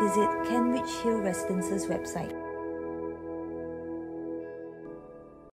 visit Kenwich Hill Residences website.